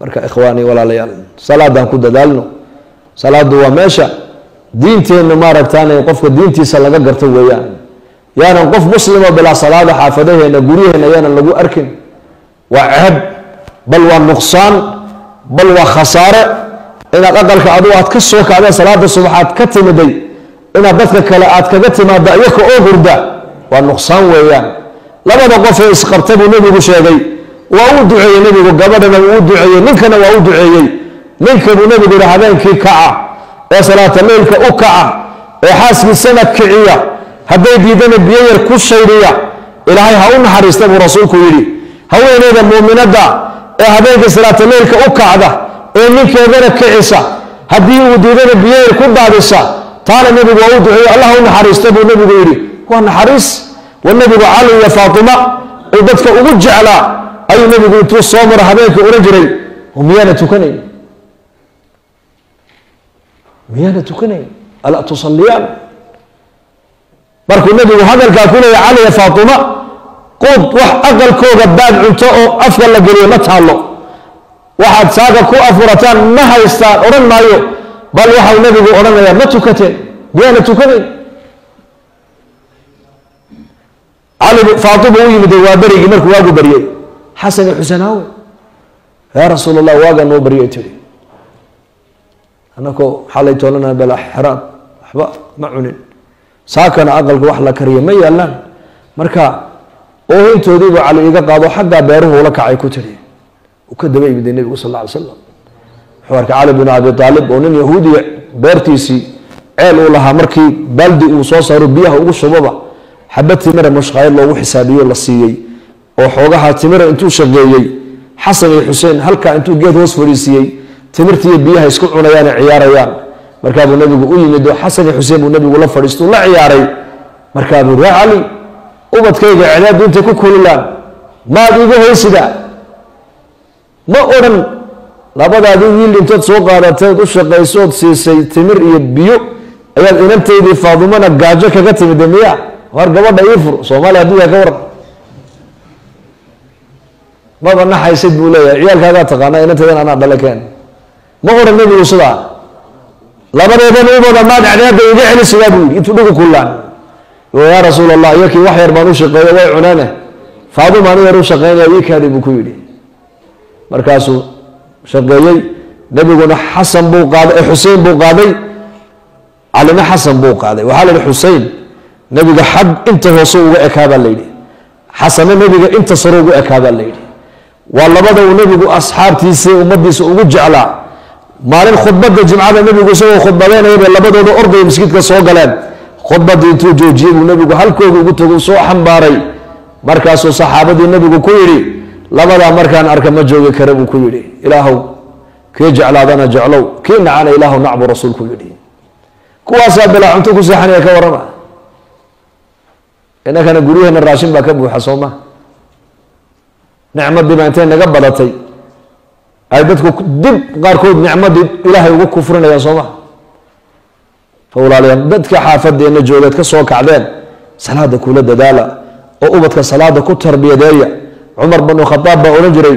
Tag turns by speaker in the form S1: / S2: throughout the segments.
S1: marka ikhwaani walaalayaal salaadaan ku dadaalno. Salaadu waa meesha. Diinteenna maaragtaan qofka diintiisa laga garto weeyaan. Yaanan qof muslimo bilaa salaada xaafadaheena guryaheena yaanan lagu arkin. Waa ceeb bal waa nuqsaan bal waa khasaare. Inaad aqalka adigu aad ka soo kacdeen salaada subaxaad ka timiday inaad dadka kale aad kaga timaada iyaka oo hurda waa nuqsaan weeyaan. Labada qof ee isqabta buu nebigu sheegay waa u duceeyey nebigu gabadhana wuu u duceeyey ninkana waa u duceeyey. Ninka buu nebigu yihi habeenkii kaca ee salaata leylka u kaca ee xaaskiisana kiciya hadday diidana biyo yar ku shaydhiya ilaahay ha u naxariista buu rasuulku yidhi. Haweeneyda muuminadda ee habeenkii salaata leylka u kacda ee ninkeedana kicisa haddii uu diidana biyo yar ku daadisa taana nebigu waa u duceeyey allah u naxariista buu nebigu yidhi. Waa naxariis wa nebigu cali iyo faatima uu dadka ugu jeclaa ayuu nebigu intuu soo maro habeenkii ohan jiray. Miyaana tukanayn miyaana tukanayn alaa tusaliyaan markuu nebigu hadalkaa ku leeya cali iyo faatima quud wax aqalkooga baad cunto oo afka la geliyo ma taallo. Waxaad saaka ku afurataan ma haystaan odhan maayo. Bal waxau nebigu odhanayaa ma tukateen. Miyaana tukanayn cali faatima u yimid waa markuu waagu baryey xasan iyo xuseen aawe yaa rasuul allah waagaa noo baryay tiri anakoo xalay toolana bala xeraad waxba ma cunin saakana aqalka wax la kariya ma yaalaan marka oohintoodiibu cali iga qaado xaggaa beeruhu ula kacay ku tiri uu ka daba yimiday nebigu sal alla slam wuxuu arkay cali bin abi aalib oo nin yahuudiya beertiisii ceel uu lahaa markii baaldi uu soo saaro biyaha ugu shubaba xabad timira mushqaayad loogu xisaabiyo la siiyey oo xoogaha timira intuu shaqeeyey xasan iyo xuseen halkaa intuu geed hoos fadhiisiiyey timirtiiyo biyaha isku cunayaane ciyaarayaan. Markaabuu nabigu u yimid oo xasan iyo xuseen buu nabigu la fadhiistuu la ciyaaray. Markaabuu yaa cali ubadkayga cidaadu intay ku kululaan maad iga hoysida ma odhan labadaadii wiil intood soo qaadateed u shaqaysood siisay timir iyo biyo ayaad inantaydii faadumana gaajo kaga timide miya war gabadha ii fur soomaaliya adduunka ka waran maba naxaysid buu leeyahay. Ciyaalkaagaa taqaanaa inantaydan anaa dhale keen ma odhan nebigu sidaa labadeedan ubada maad cadaada iga celi buu yidhi. Intuu dhigu kullaan. Yaa rasuul allah iyakii wax yar baan u shaqeeya way cuneene faaduma anu yar u shaqeynaya ii buu ku yidhi. Markaasuu shaqeeyey nebiguna xasan buu qaaday xusein buu qaaday. Calina xasan buu qaaday. Waxaa la yihi xusein nebiga xag inta hoose uga ekaa baa layidhi xasanna nebiga inta sare uga ekaa baa layidhi waa labada uu nebigu asxaabtiisa ummadiisa ugu jeclaa. Maalin khudbada jimcada nebigu isagoo khudbadeynaya bay labadooda orday maskiidka soo galeen. Khudbadii intuu joojiyey buu nebigu halkooda ugu tagu soo xambaaray. Markaasuu saxaabadii nebigu ku yidhi labadaa markaan arka ma joogi kara buu ku yidhi. Ilaahow kii jeclaadana jeclow kii nacana ilaahu nacbu rasuulku yidhi. Kuwaasaa bilaa cunto ku seexanaya ka warrama. Inankana guryaheena raashin baa ka buuxa soo ma nicmadii baa intay naga badatay. Ay dadku dib qaarkood nicmadii ilaahay ugu kufrinayaan soo ma. Fawlaalayaal dadka xaafadeena joogeed ka soo kacdeen salaada kula dadaala oo ubadka salaada ku tarbiyadeeya. Cumar banu khadaab baa odhan jiray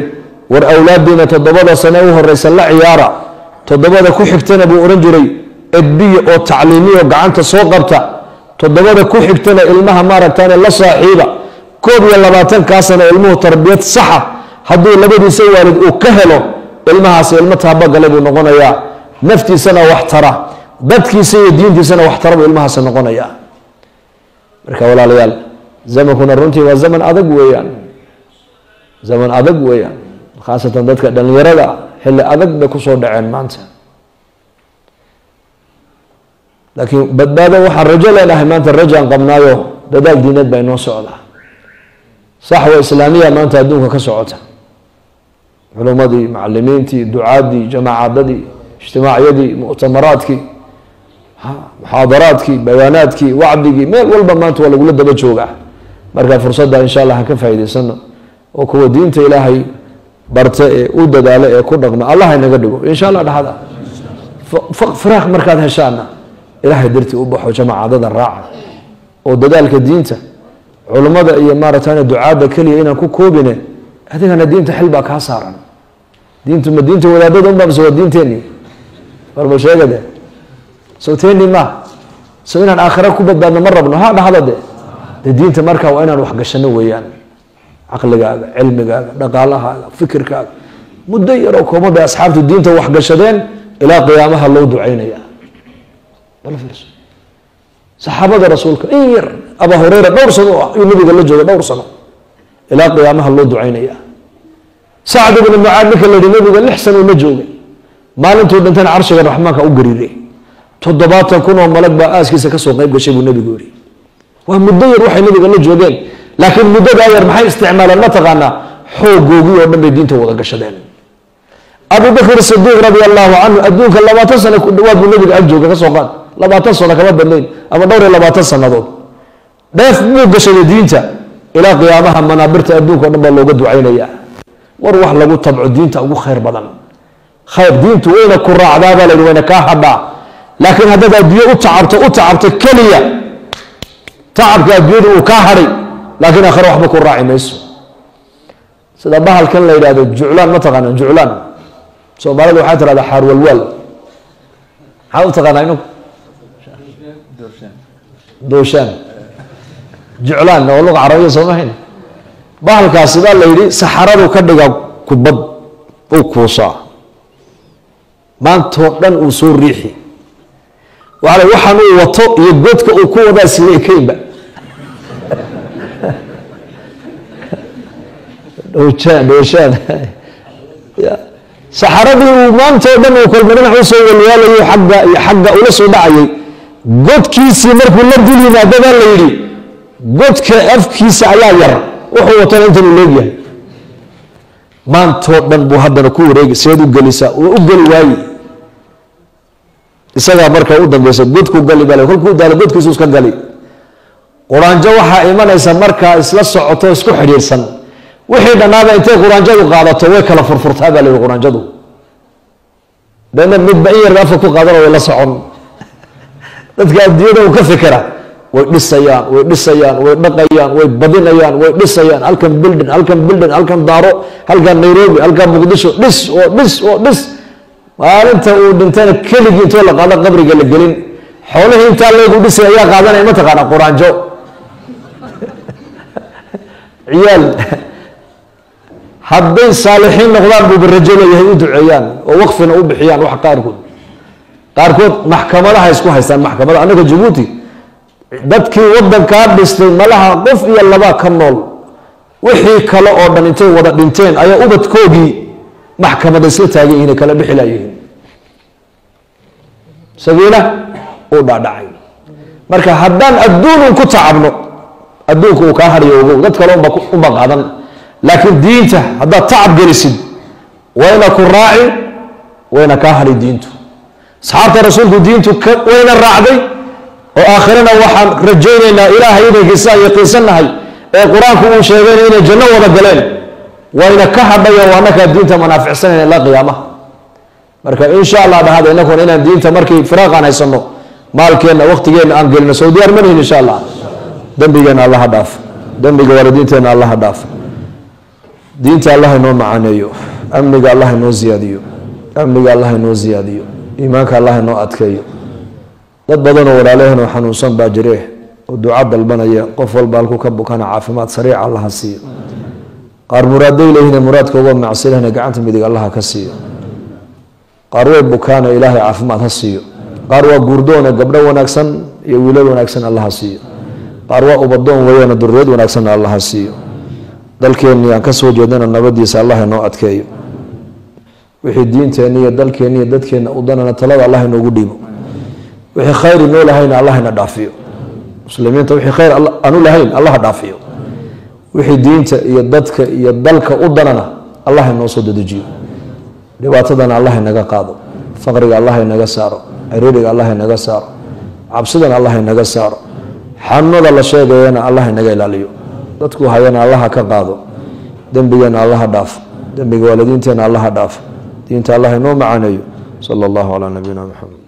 S1: war awlaadiina toddobada sane u horeysa la ciyaara. Toddobada ku xigtana buu odhan jiray edbiya oo tacliimiyo gacanta soo qabta. Toddobada ku xigtana ilmaha maaragtaane la saaxiiba koob iyo labaatankaa sano ilmuhu tarbiyad saxa hadduu labadiisa waalid uu ka helo ilmahaasi ilmo taabagale buu noqonayaa. Naftiisana wax tara dadkiisa iyo diintiisana wax tara buu ilmahaasi noqonayaa. Marka walaalayaal zamankuna runtii waa zaman adag weeyaan. Zaman adag weeyaan. Khaasatan dadka dhallinyarada xilli adag bay ku soo dhaceen maanta. Laakiin badbaado waxaan rajo leenahay maanta rajaan qabnaayo dadaal diineed baa inoo socdaa saxwa islaamiya maanta adduunka ka socota. Culummadii macalimiintii ducaadii jamaacadadii ijtimaacyadii muctamaraadkii muxaadaraadkii bayaanaadkii wacdigii meel walba maanta waa lagula daba joogaa. Marka fursadda insha allah ha ka faa'idaysano oo kuwa diinta ilaahay barta ee u dadaala ee ku dhaqma allah inaga dhigo. Insha allah dhexda firaaq markaad heshaana ilaahay dartii u baxo jamaacadada raaca. Oo dadaalka diinta culummada iyo maaragtan ducaadda keliya inaan ku koobine adigana diinta xil baa kaa saaran. Diintu ma diinta wadaadada unbaa mise waa diinteenii warba sheega de sawteenii ma. So inaan aakhira ku badbaadno ma rabno. Ha dhahda de. Dee diinta markaa waa inaan waxgashano weeyaan. Caqligaaga cilmigaaga dhaqaalahaaga fikirkaaga. Muddo yaroo kooban asxaabtu diinta waxgashadeen ilaa qiyaamaha loo ducaynaya bal fiirso. Saxaabada rasuulka in yar abaa hureyra dhowr sano ah ayuu nabiga la joogay dhowr sano ilaa qiyaamaha loo ducaynaya sacd ibnu mucaad ninka la yihi nabiga lix sano la joogay maalintuu dhintana carshiga raxmaanka u gariiray toddobaatan kun oo malag baa aaskiisa ka soo qayb gashay buu nabigu yihi waa muddo yar waxay nabiga la joogeen laakiin muddadaa yar maxay isticmaaleen ma taqaanaa xoogoogii oo dhan bay diinta wada gashadeen. Abu bakr sidiiq radi allahu canhu adduunka labaatan sano ku dhawaad buu nabiga ag jooga ka soo qaad. Labaatan sano kama badnayn ama dhowr iyo labaatan sanadood dheef buu gashaday diinta ilaa qiyaamaha manaabirta adduunka o dhan baa looga ducaynaya war wax lagu tabco diinta ugu khayr badan. Khayr diintu wayna ku raacdaa baa la yidhi wayna kaa hadhaa laakiin haddaad adduunye u tacabto u tacabto keliya tacabka adduunyada uu kaa hadhay laakiin aakhire waxba ku raaci mayso. Sida bahalkan la yidhahdo juclaan ma taqaana juclaan. Soomaalida waxaa tirahdaa xaarwalwaal. Maxaa u taqaanaa inagu dooshaan juclaan oo luga carabiya sooma hayn bahalkaasi baa la yidhi saxaradu ka dhiga kubad uu kuusaa. Maantoo dhan uu soo riixi. Waa waxaan uu wato iyo godka uu ku wadaa sila ekaynba dhoojaan dhooshaan saxaradii uu maantoo dhan uu kolba dhinac u soo walwaalayo xagga iyo xagga ula soo dhacayay. Godkiisii markuu la dul yimaado baa la yidhi godka afkiisa ayaa yar. Wuxuu watana intan uu leegyahay maantoo dhan buu haddana ku wareegi seed u gelisaa waa u geli waaye. Isagaa markaa u dambeysa godkuu gali bale kolkuu daalo godkiisu iska gali. Quraanjo waxaa imanaysa markaa isla socoto isku xidhiirsan wixii dhannaaba intay quraanjadu qaadato way kala furfurtaa baa la yihi quraanjadu. Dana midba in yarba afka ku qaadana way la socon. Dadka adduunyada uu ka fikera way dhisayaan way dhisayaan way dhaqayaan way badinayaan way dhisayaan halkan bildin halkan bildin halkan daaro halkan nairobi halkan muqdisho. Dhis oo dhis oo dhis maalinta uu dhintana keligii intoo la qaado qabriga la gelin. Xoolihii intaa leegu dhisay ayaa qaadanaya mataqaana quraanjo ciyaal. Hadday saalixiin noqdaan buuba rajo leeyahay u duceeyaan oo waqfina u bixiyaan wax qaarkood. Qaarkood maxkamadaha isku haystaan maxkamada annaga jabuuti dadkii wadankaa dhistay malaha qof iyo labaa ka nool. Wixii kale oo dhan intay wada dhinteen ayaa ubadkoogii maxkamada isla taagan yihiin kala dhixi laayihiin sabiila uu dhaadhacay. Marka haddaan adduunun ku tacabno adduunka uu kaa hadhayo ogow dad kale unba qaadan. Laakiin diinta haddaad tacab gelisid wayna ku raaci wayna kaa hadhay diintu. Asxaabta rasuulku diintu wayna raacday oo aakhirana waxaan rajaynaynaa ilaahay inankiisa aan yaqiinsannahay ee qur'aanku uu sheegayna inay janno wada galeen. Wayna ka hadhayo anakaa diinta manaaficsanayna ilaa qiyaamaha. Marka insha allah dhahada inakuna inaan diinta markii firaaqaan haysano maalkeenna waqtigeenna aan gelino soo diyaar insha allah. Dembigeenna allaha dhaaf. Dembiga waalidiinteenna allaha dhaaf. Diinta allah inoo macaaneeyo amniga allah inoo ziyaadiyo. Amniga allah inoo ziyaadiyo. Iimaanka allah inoo adkeeyo dad badanoo walaalaheenoo xanuunsan baa jire oo duca dalbanaya qof walba halku ka bukana caafimaad sariica allaha siiyo. Qaar muraaday leeyihiin muraadka uga macsilahna gacanta midig allaha ka siiyo. Qaar way bukaana ilaahay caafimaad ha siiyo. Qaar waa guurdoona gabdho wanaagsan iyo wiilal wanaagsan allaha siiyo. Qaar waa ubadoon weeyana duriyad wanaagsanna allaha siiyo. Dalkeenni aan ka soo jeednana nabadiisa allah inoo adkeeyo. Wixii diinteenni iyo dalkeenni iyo dadkeenna u danana talada allah inoogu dhiibo wixii khayr inoo lahayna allah ina dhaafiyo. Muslimiinta wixii khayr aanu lahayn allaha dhaafiyo. Wixii diinta iyo dadka iyo dalka u danana allah inoo soo dedejiyo. Dhibaatadana allah inaga qaado. Faqriga allah inaga saaro. Ciriiriga allah inaga saaro. Cabsidana allah inaga saaro. Xanuunada la sheegayana allah inaga ilaaliyo. Dadku hayana allaha ka qaado. Dembigeena allaha dhaafo dembiga waalidiinteena allaha dhaafo diinta allah inoo macaneeyo. Sala allahu calaa nabiyina maxamed